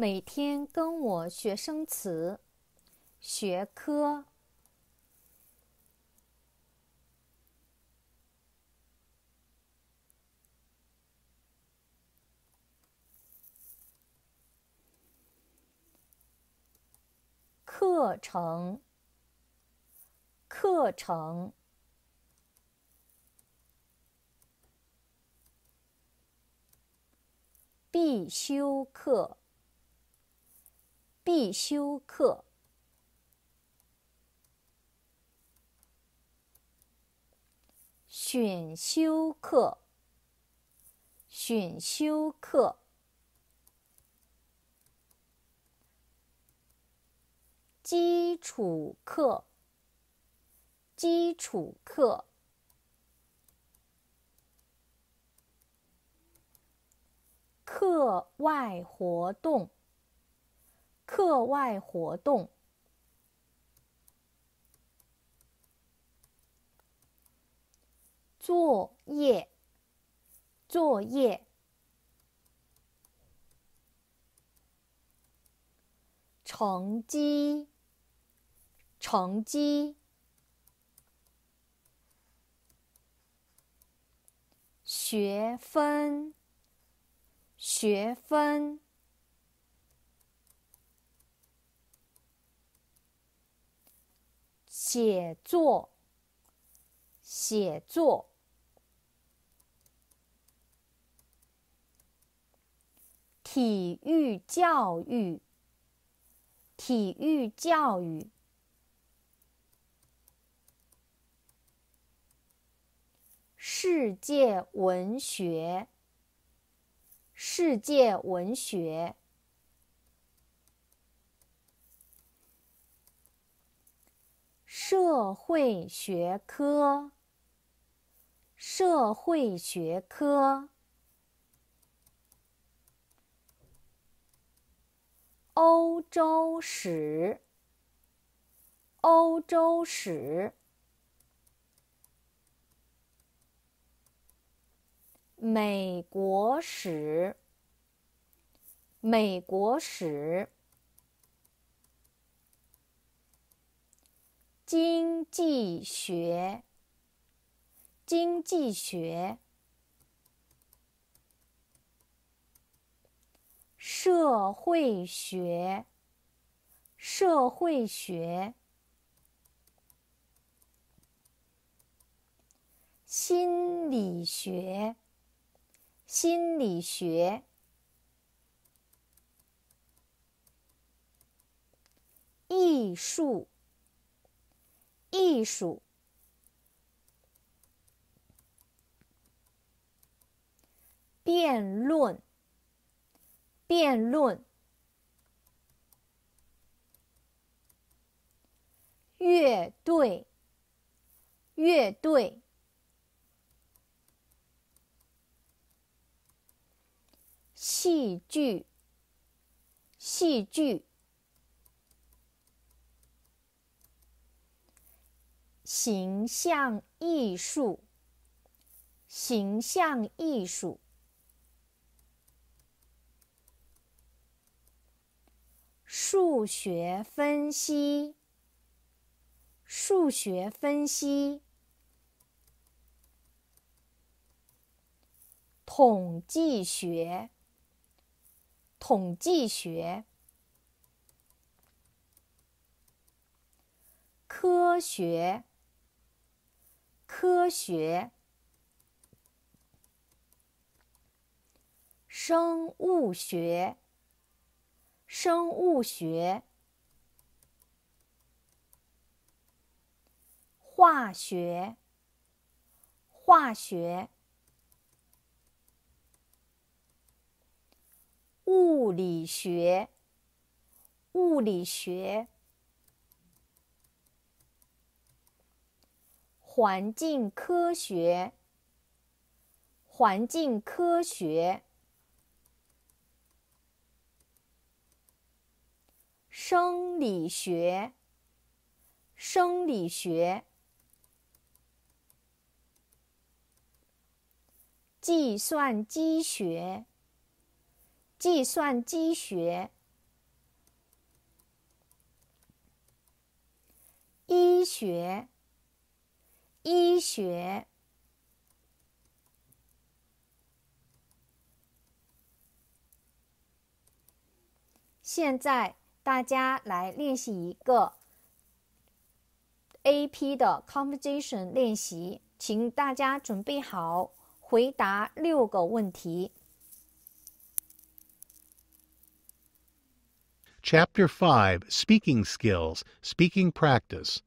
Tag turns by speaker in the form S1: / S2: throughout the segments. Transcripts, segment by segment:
S1: 每天跟我学生词，学科。课程，课程，必修课，必修课，选修课，选修课。基础课，基础课，课外活动，课外活动，作业，作业，成绩。成绩，学分，学分，写作，写作，体育教育，体育教育。世界文学，世界文学，社会学科，社会学科，欧洲史，欧洲史。美国史，美国史，经济学，经济学，社会学，社会学，心理学。心理学、艺术、艺术、辩论、辩论、乐队、乐队。戏剧，戏剧，形象艺术，形象艺术，数学分析，数学分析，统计学。统计学、科学、科学、生物学、生物学、化学、化学。物理学，物理学，环境科学环境科学生理学生理学计算机学计算机学。医学医学。现在大家来练习一个 AP 的 conversation 练习，请大家准备好，回答六个问题。
S2: Chapter 5 Speaking Skills, Speaking Practice.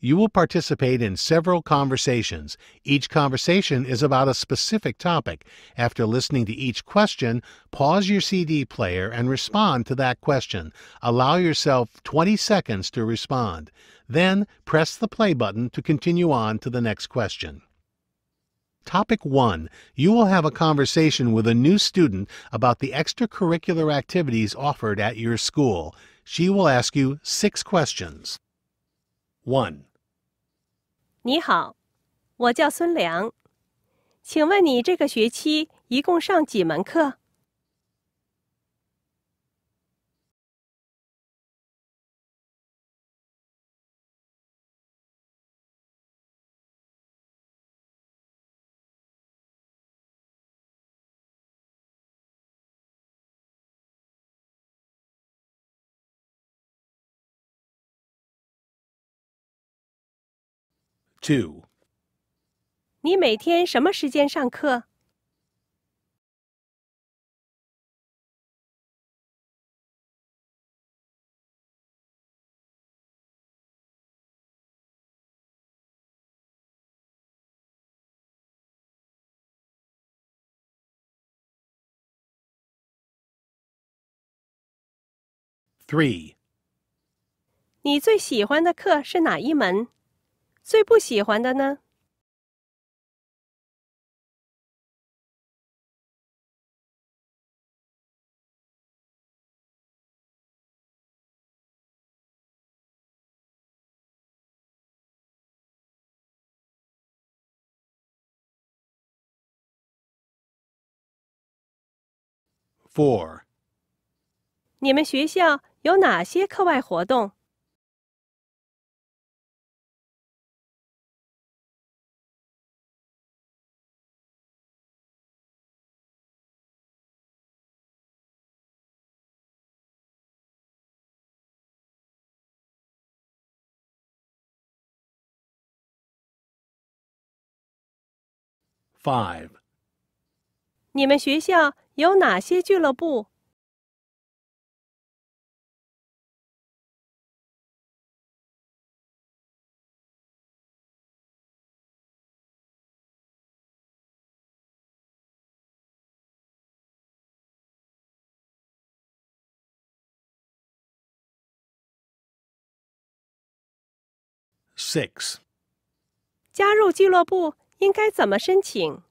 S2: you will participate in several conversations. Each conversation is about a specific topic. After listening to each question, pause your CD player and respond to that question. Allow yourself 20 seconds to respond. Then press the play button to continue on to the next question. Topic 1. You will have a conversation with a new student about the extracurricular activities offered at your school. She will ask you six questions. One
S3: 你好，我叫孙良，请问你这个学期一共上几门课？
S2: 2.
S3: 你每天什么时间上课
S2: ？？Three.
S3: 你最喜欢的课是哪一门？最不喜欢的呢
S2: ？？Four.
S3: 你们学校有哪些课外活动？
S2: 5.
S3: 你们学校有哪些俱乐部
S2: ？6.
S3: 加入俱乐部应该怎么申请？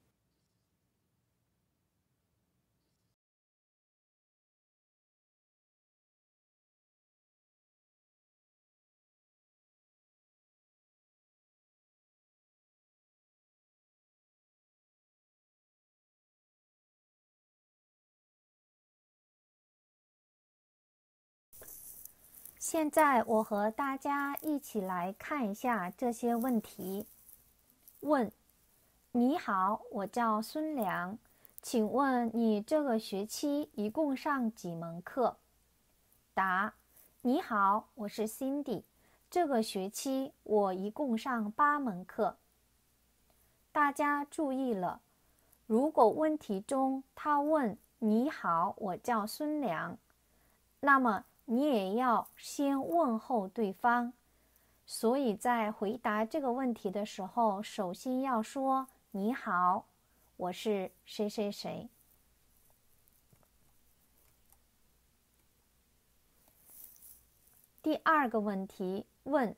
S1: 现在我和大家一起来看一下这些问题。问：你好，我叫孙良，请问你这个学期一共上几门课？答：你好，我是 Cindy，这个学期我一共上八门课。大家注意了，如果问题中他问你好，我叫孙良，那么你也要先问候对方。所以在回答这个问题的时候，首先要说你好，我是谁谁谁。第二个问题问：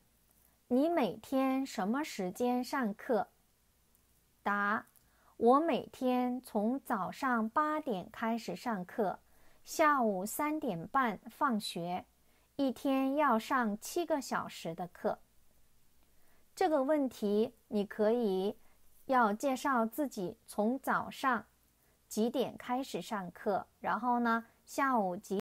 S1: 你每天什么时间上课？答：我每天从早上八点开始上课，下午三点半放学，一天要上七个小时的课。这个问题你可以要介绍自己从早上几点开始上课，然后呢下午几